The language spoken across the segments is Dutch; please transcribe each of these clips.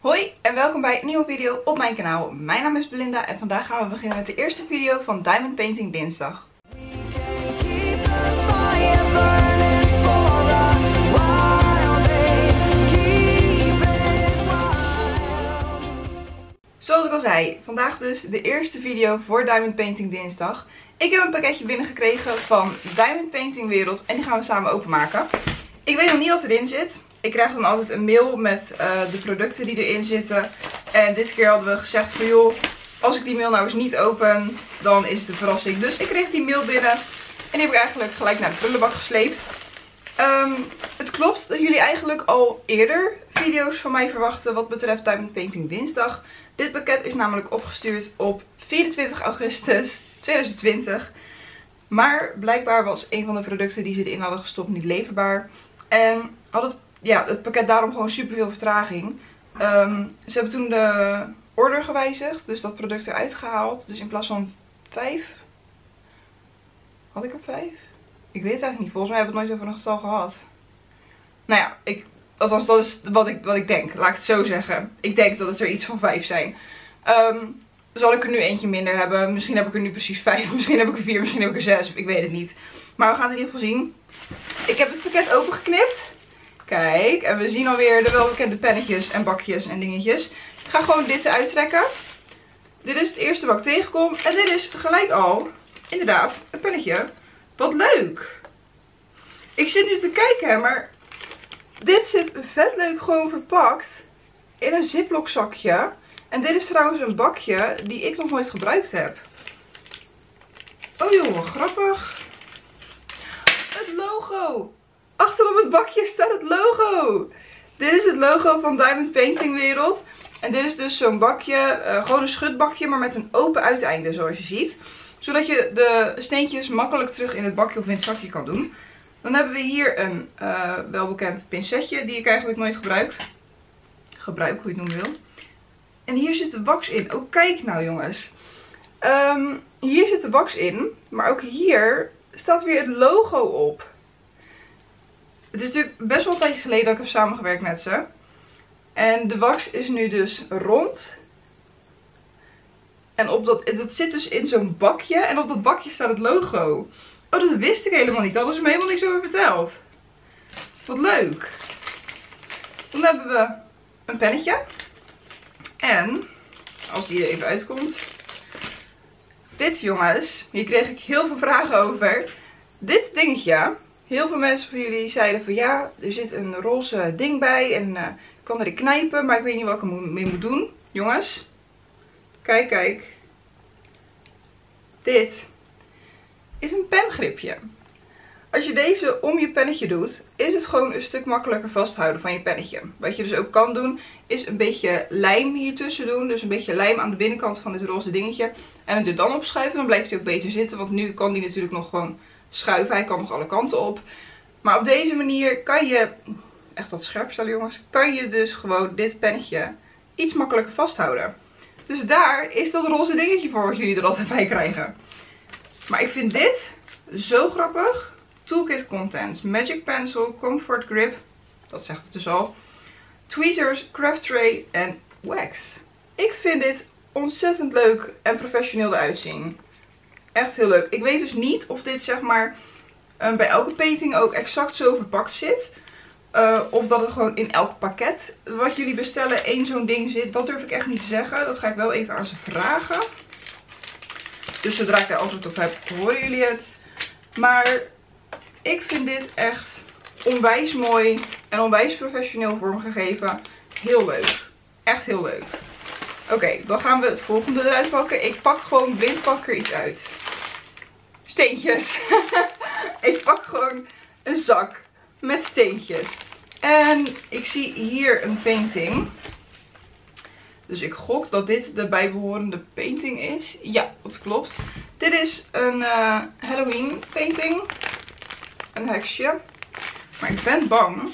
Hoi en welkom bij een nieuwe video op mijn kanaal. Mijn naam is Belinda en vandaag gaan we beginnen met de eerste video van Diamond Painting Dinsdag. Zoals ik al zei, vandaag dus de eerste video voor Diamond Painting Dinsdag. Ik heb een pakketje binnengekregen van Diamond Painting Wereld en die gaan we samen openmaken. Ik weet nog niet wat erin zit. Ik krijg dan altijd een mail met eh, de producten die erin zitten. En dit keer hadden we gezegd van joh, als ik die mail nou eens niet open, dan is het een verrassing. Dus ik kreeg die mail binnen en die heb ik eigenlijk gelijk naar de prullenbak gesleept. Ehm, het klopt dat jullie eigenlijk al eerder video's van mij verwachten wat betreft Diamond Painting Dinsdag. Dit pakket is namelijk opgestuurd op 24 augustus 2020. Maar blijkbaar was een van de producten die ze erin hadden gestopt niet leverbaar. En had het, ja, het pakket daarom gewoon super veel vertraging. Ehm, ze hebben toen de order gewijzigd, dus dat product eruit gehaald. Dus in plaats van 5, had ik er 5? Ik weet het eigenlijk niet. Volgens mij hebben we het nooit over een getal gehad. Nou ja, ik, althans dat is wat ik, wat ik denk. Laat ik het zo zeggen. Ik denk dat het er iets van 5 zijn. Ehm, zal ik er nu eentje minder hebben. Misschien heb ik er nu precies 5. Misschien heb ik er 4. Misschien heb ik er 6. Ik weet het niet. Maar we gaan het in ieder geval zien. Ik heb het pakket opengeknipt. Kijk. En we zien alweer de welbekende pennetjes en bakjes en dingetjes. Ik ga gewoon dit eruit trekken. Dit is het eerste wat ik tegenkom. En dit is gelijk al, inderdaad, een pennetje. Wat leuk. Ik zit nu te kijken, maar dit zit vet leuk gewoon verpakt in een ziplock zakje. En dit is trouwens een bakje die ik nog nooit gebruikt heb. Oh joh, grappig. Het logo. Achterop het bakje staat het logo. Dit is het logo van Diamond Painting Wereld. En dit is dus zo'n bakje, eh, gewoon een schutbakje, maar met een open uiteinde zoals je ziet. Zodat je de steentjes makkelijk terug in het bakje of in het zakje kan doen. Dan hebben we hier een eh, welbekend pincetje die ik eigenlijk nooit gebruik. Gebruik, hoe je het noemen wil. En hier zit de wax in. Oh, kijk nou jongens. Ehm, hier zit de wax in. Maar ook hier staat weer het logo op. Het is natuurlijk best wel een tijdje geleden dat ik heb samengewerkt met ze. En de wax is nu dus rond. En op dat, dat zit dus in zo'n bakje. En op dat bakje staat het logo. Oh, dat wist ik helemaal niet. Dat is me helemaal niks over verteld. Wat leuk. Dan hebben we een pennetje. En, als die er even uitkomt. Dit jongens, hier kreeg ik heel veel vragen over. Dit dingetje. Heel veel mensen van jullie zeiden van ja, er zit een roze ding bij. En eh, ik kan erin knijpen, maar ik weet niet wat ik er mee moet doen. Jongens, kijk, kijk. Dit is een pengripje. Als je deze om je pennetje doet, is het gewoon een stuk makkelijker vasthouden van je pennetje. Wat je dus ook kan doen, is een beetje lijm hier tussen doen. Dus een beetje lijm aan de binnenkant van dit roze dingetje. En het er dan opschuiven, dan blijft hij ook beter zitten. Want nu kan die natuurlijk nog gewoon schuiven. Hij kan nog alle kanten op. Maar op deze manier kan je, echt wat scherp stellen jongens, kan je dus gewoon dit pennetje iets makkelijker vasthouden. Dus daar is dat roze dingetje voor wat jullie er altijd bij krijgen. Maar ik vind dit zo grappig. Toolkit Contents, Magic Pencil, Comfort Grip, dat zegt het dus al. Tweezers, Craft Tray en Wax. Ik vind dit ontzettend leuk en professioneel eruit zien. Echt heel leuk. Ik weet dus niet of dit zeg maar eh, bij elke painting ook exact zo verpakt zit. Uh, of dat het gewoon in elk pakket wat jullie bestellen één zo'n ding zit. Dat durf ik echt niet te zeggen. Dat ga ik wel even aan ze vragen. Dus zodra ik daar antwoord op heb, horen jullie het. Maar ik vind dit echt onwijs mooi en onwijs professioneel vormgegeven. Heel leuk. Echt heel leuk. Oké, dan gaan we het volgende eruit pakken. Ik pak gewoon blind pak iets uit. Steentjes. ik pak gewoon een zak met steentjes. En ik zie hier een painting. Dus ik gok dat dit de bijbehorende painting is. Ja, dat klopt. Dit is een uh, Halloween painting. Een heksje. Maar ik ben bang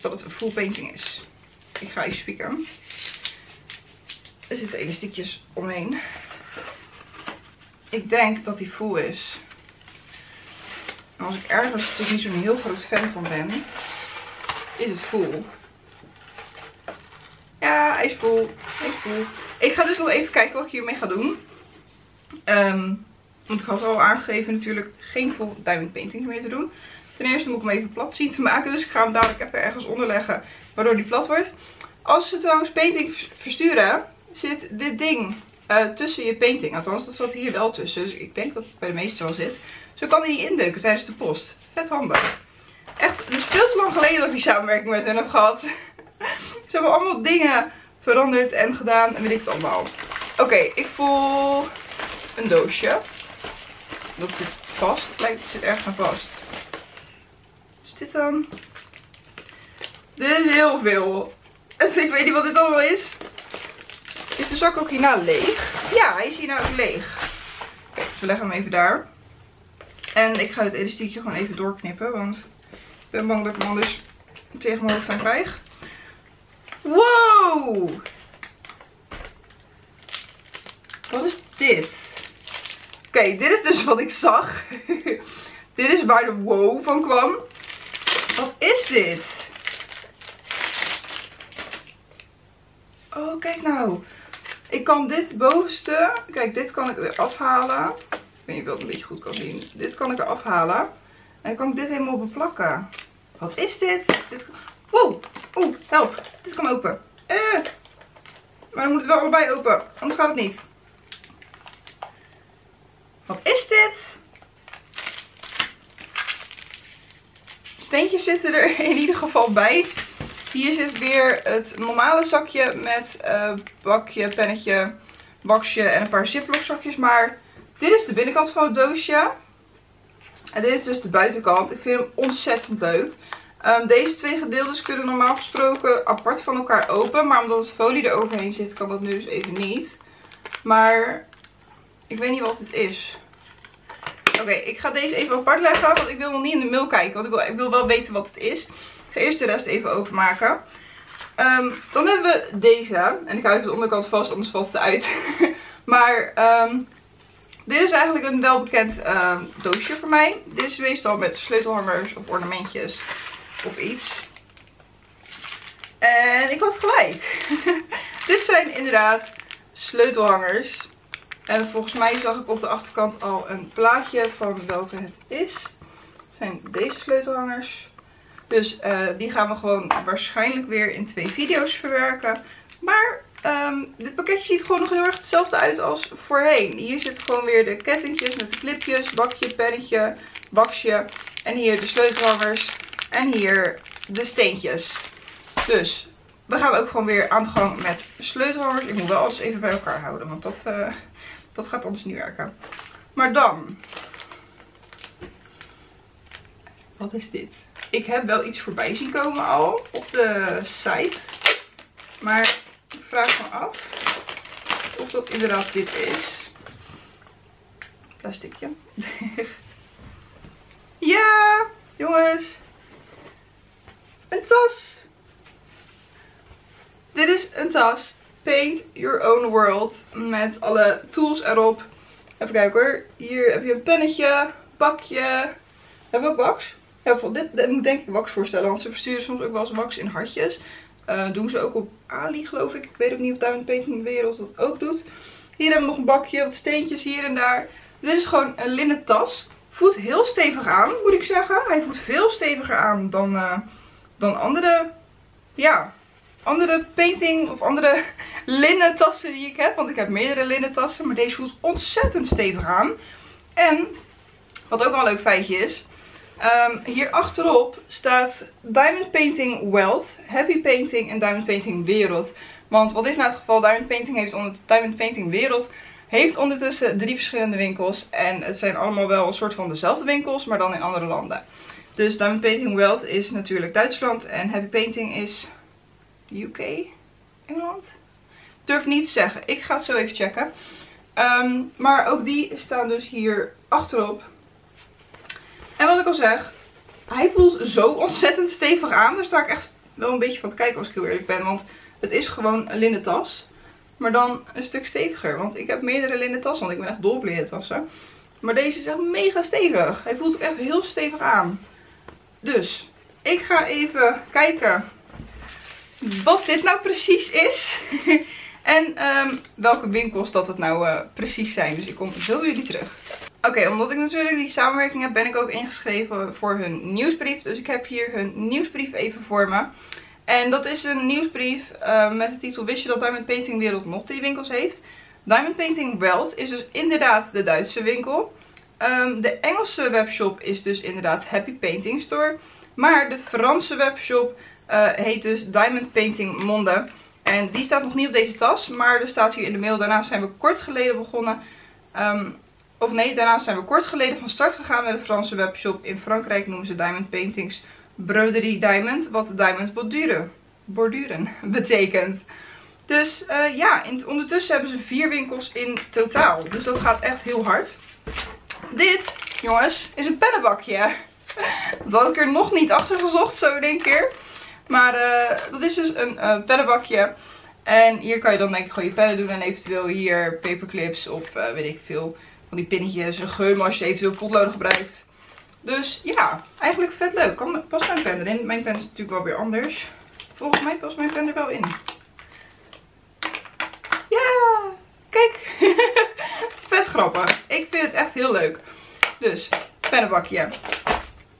dat het een full painting is. Ik ga even spieken. Er zitten elastiekjes omheen. Ik denk dat die full is. En als ik ergens niet zo'n heel groot fan van ben, is het full. Ja, hij is vol. Hij is vol. Ik ga dus nog even kijken wat ik hiermee ga doen. Ehm, want ik had al aangegeven natuurlijk geen full diamond paintings meer te doen. Ten eerste moet ik hem even plat zien te maken. Dus ik ga hem dadelijk even ergens onderleggen. Waardoor die plat wordt. Als ze trouwens painting versturen, zit dit ding eh, tussen je painting. Althans, dat zat hier wel tussen. Dus ik denk dat het bij de meeste wel zit. Zo kan hij indeuken tijdens de post. Vet handig. Echt, het is veel te lang geleden dat ik die samenwerking met hen heb gehad. Ze hebben allemaal dingen veranderd en gedaan en weet ik het allemaal. Oké, ik voel een doosje. Dat zit vast. Lijkt, het zit ergens aan vast. Wat is dit dan? Dit is heel veel. Ik weet niet wat dit allemaal is. Is de zak ook hierna leeg? Ja, hij is hierna ook leeg. Dus we leggen hem even daar. En ik ga het elastiekje gewoon even doorknippen. Want ik ben bang dat ik hem anders tegen mijn hoofd aan krijg. Wow! Wat is dit? Oké, dit is dus wat ik zag. dit is waar de wow van kwam. Wat is dit? Oh, kijk nou. Ik kan dit bovenste, kijk, dit kan ik weer afhalen. Ik weet niet of je het een beetje goed kan zien. Dit kan ik er afhalen. En dan kan ik dit helemaal beplakken. Wat is dit? dit... Wow, oeh, help. Dit kan open. Eh. Maar dan moet het wel allebei open, anders gaat het niet. Wat is dit? Steentjes zitten er in ieder geval bij. Hier zit weer het normale zakje met uh, bakje, pennetje, waxje en een paar ziplock zakjes. Maar dit is de binnenkant van het doosje. En dit is dus de buitenkant. Ik vind hem ontzettend leuk. Um, deze twee gedeeltes kunnen normaal gesproken apart van elkaar open. Maar omdat het folie er overheen zit, kan dat nu dus even niet. Maar ik weet niet wat het is. Oké, ik ga deze even apart leggen. Want ik wil nog niet in de mail kijken. Want ik wil wel weten wat het is. Ik ga eerst de rest even openmaken. Um, dan hebben we deze. En ik hou even de onderkant vast, anders valt het uit. maar um, dit is eigenlijk een welbekend uh, doosje voor mij. Dit is meestal met sleutelhangers of ornamentjes of iets. En ik had gelijk. dit zijn inderdaad sleutelhangers. En volgens mij zag ik op de achterkant al een plaatje van welke het is. Het zijn deze sleutelhangers. Dus uh, die gaan we gewoon waarschijnlijk weer in twee video's verwerken. Maar um, dit pakketje ziet gewoon nog heel erg hetzelfde uit als voorheen. Hier zitten gewoon weer de kettingjes met de clipjes, bakje, pennetje, baksje. En hier de sleutelhangers. En hier de steentjes. Dus we gaan ook gewoon weer aan de gang met sleutelhangers. Ik moet wel alles even bij elkaar houden, want dat, uh, dat gaat anders niet werken. Maar dan. Wat is dit? Ik heb wel iets voorbij zien komen al op de site. Maar ik vraag me af of dat inderdaad dit is. Plasticje. ja, jongens. Een tas. Dit is een tas. Paint Your Own World. Met alle tools erop. Even kijken hoor. Hier heb je een pennetje. Bakje. Hebben we ook wax? Ja, dit, moet denk ik wax voorstellen. Want ze versturen soms ook wel eens wax in hartjes. Uh, doen ze ook op Ali geloof ik. Ik weet ook niet of Diamond Painting Wereld dat ook doet. Hier hebben we nog een bakje. Wat steentjes hier en daar. Dit is gewoon een linnen tas. Voelt heel stevig aan moet ik zeggen. Hij voelt veel steviger aan dan, uh, dan andere, ja, andere painting of andere linnen tassen die ik heb. Want ik heb meerdere linnen tassen. Maar deze voelt ontzettend stevig aan. En wat ook wel een leuk feitje is. Um, hier achterop staat Diamond Painting World, Happy Painting en Diamond Painting Wereld. Want wat is nou het geval? Diamond Painting heeft onder Diamond Painting Wereld heeft ondertussen drie verschillende winkels. En het zijn allemaal wel een soort van dezelfde winkels, maar dan in andere landen. Dus Diamond Painting World is natuurlijk Duitsland en Happy Painting is UK, Engeland. Durf niet te zeggen. Ik ga het zo even checken. Um, maar ook die staan dus hier achterop. En wat ik al zeg, hij voelt zo ontzettend stevig aan. Daar sta ik echt wel een beetje van te kijken als ik heel eerlijk ben. Want het is gewoon een linnen tas. Maar dan een stuk steviger. Want ik heb meerdere linnen tassen. Want ik ben echt dol op linnen tassen. Maar deze is echt mega stevig. Hij voelt echt heel stevig aan. Dus ik ga even kijken wat dit nou precies is. en ehm, welke winkels dat het nou eh, precies zijn. Dus ik kom zo bij jullie terug. Oké, omdat ik natuurlijk die samenwerking heb, ben ik ook ingeschreven voor hun nieuwsbrief. Dus ik heb hier hun nieuwsbrief even voor me. En dat is een nieuwsbrief eh, met de titel Wist je dat Diamond Painting Wereld nog drie winkels heeft? Diamond Painting Welt is dus inderdaad de Duitse winkel. Ehm, de Engelse webshop is dus inderdaad Happy Painting Store. Maar de Franse webshop eh, heet dus Diamond Painting Monde. En die staat nog niet op deze tas, maar er staat hier in de mail. Daarnaast zijn we kort geleden begonnen. Ehm, of nee, daarnaast zijn we kort geleden van start gegaan met de Franse webshop. In Frankrijk noemen ze Diamond Paintings Broderie Diamond. Wat Diamond borduren, borduren betekent. Dus uh, ja, ondertussen hebben ze vier winkels in totaal. Dus dat gaat echt heel hard. Dit, jongens, is een pennenbakje. Dat had ik er nog niet achter gezocht, zo in één keer. Maar uh, dat is dus een uh, pennenbakje. En hier kan je dan denk ik gewoon je pennen doen. En eventueel hier paperclips of weet ik veel. Van die pinnetjes, een gum als je eventueel potloden gebruikt. Dus ja, eigenlijk vet leuk. Kan, past mijn pen erin? Mijn pen is natuurlijk wel weer anders. Volgens mij past mijn pen er wel in. Ja, kijk. vet grappig. Ik vind het echt heel leuk. Dus, pennenbakje.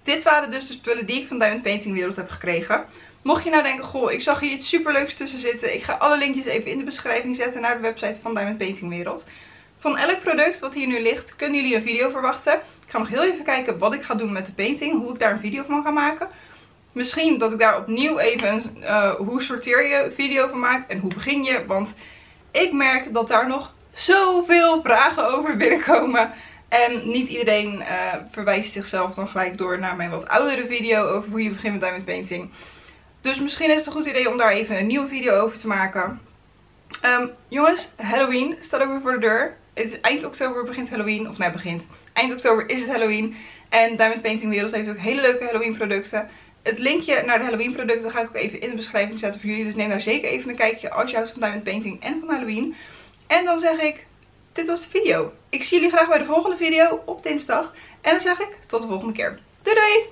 Dit waren dus de spullen die ik van Diamond Painting Wereld heb gekregen. Mocht je nou denken, goh, ik zag hier iets superleuks tussen zitten. Ik ga alle linkjes even in de beschrijving zetten naar de website van Diamond Painting Wereld. Van elk product wat hier nu ligt, kunnen jullie een video verwachten. Ik ga nog heel even kijken wat ik ga doen met de painting. Hoe ik daar een video van ga maken. Misschien dat ik daar opnieuw even een uh, hoe sorteer je video van maak. En hoe begin je. Want ik merk dat daar nog zoveel vragen over binnenkomen. En niet iedereen uh, verwijst zichzelf dan gelijk door naar mijn wat oudere video over hoe je begint met diamond painting. Dus misschien is het een goed idee om daar even een nieuwe video over te maken. Um, jongens, Halloween staat ook weer voor de deur. Het is eind oktober begint Halloween. Of nee, begint. Eind oktober is het Halloween. En Diamond Painting Wereld heeft ook hele leuke Halloween producten. Het linkje naar de Halloween producten ga ik ook even in de beschrijving zetten voor jullie. Dus neem daar zeker even een kijkje als je houdt van Diamond Painting en van Halloween. En dan zeg ik, dit was de video. Ik zie jullie graag bij de volgende video op dinsdag. En dan zeg ik, tot de volgende keer. Doei doei!